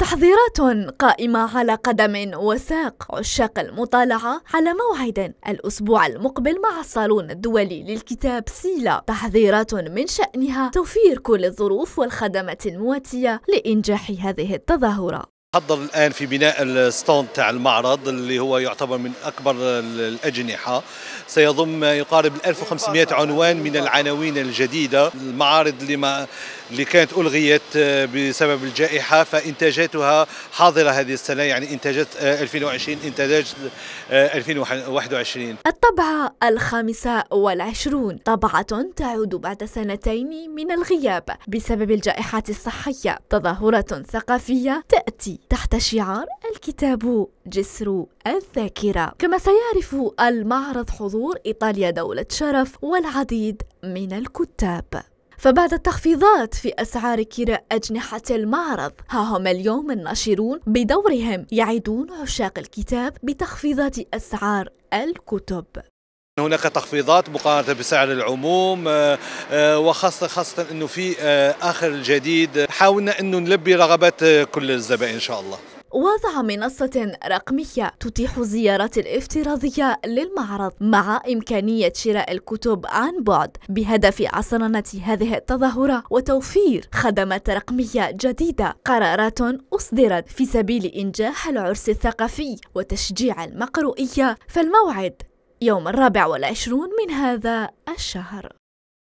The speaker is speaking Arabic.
تحضيرات قائمة على قدم وساق عشاق المطالعة على موعد الأسبوع المقبل مع الصالون الدولي للكتاب سيلا. تحضيرات من شأنها توفير كل الظروف والخدمات المواتية لإنجاح هذه التظاهرة. حضر الآن في بناء الستاند تاع المعرض اللي هو يعتبر من أكبر الأجنحة. سيضم يقارب 1500 عنوان من العناوين الجديدة. المعارض اللي ما اللي كانت ألغيت بسبب الجائحة فإنتاجاتها حاضرة هذه السنة يعني إنتاجات 2020 إنتاجات 2021 الطبعه الخامسه والعشرون. طبعة تعود بعد سنتين من الغياب بسبب الجائحه الصحية. تظاهرة ثقافية تأتي. تحت شعار الكتاب جسر الذاكرة. كما سيعرف المعرض حضور إيطاليا دولة شرف والعديد من الكتاب. فبعد التخفيضات في أسعار كراء أجنحة المعرض ها هم اليوم الناشرون بدورهم يعيدون عشاق الكتاب بتخفيضات أسعار الكتب. هناك تخفيضات مقارنة بسعر العموم آه، آه، وخاصة خاصة أنه في آه، آخر الجديد. حاولنا أنه نلبي رغبات كل الزبائن إن شاء الله. وضع منصة رقمية تتيح الزيارات الافتراضية للمعرض مع إمكانية شراء الكتب عن بعد بهدف عصرنة هذه التظاهرة وتوفير خدمات رقمية جديدة. قرارات أصدرت في سبيل إنجاح العرس الثقافي وتشجيع المقروئية. فالموعد يوم الرابع والعشرون من هذا الشهر.